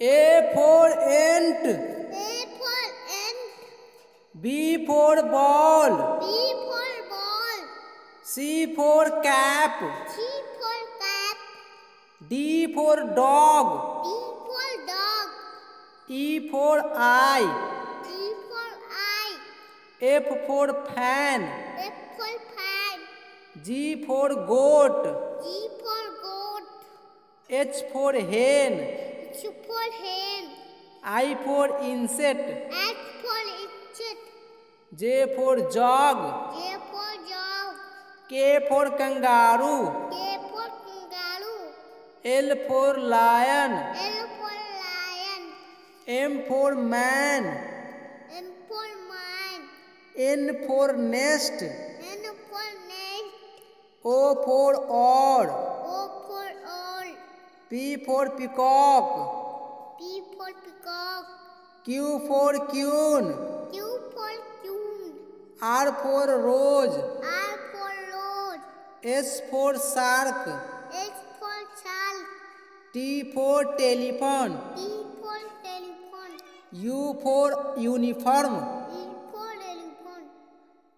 A for ant. A for ant. B for ball. B for ball. C for cap. C for cat. D for dog. D for dog. E for eye. E for eye. F for fan. F for fan. G for goat. G for goat. H for hen. H for hen. I for insect. H for insect. J for jog. J for dog. K for kangaroo. K for kangaroo. L for lion. L for lion. M for man. M for man. N for nest. N for nest. O for odd. P for peacock. P for peacock. Q for queen. Q for queen. R for rose. R for road. S for shark. S for shark. T for telephone. T for telephone. U for uniform. E for elephant.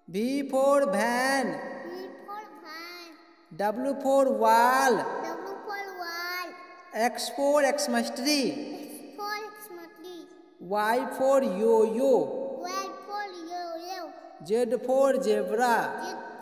V for van. V for van. W for wall. For. X for Xmas tree. X for three. Y for yo-yo. Y for yo-yo. Z for zebra. Z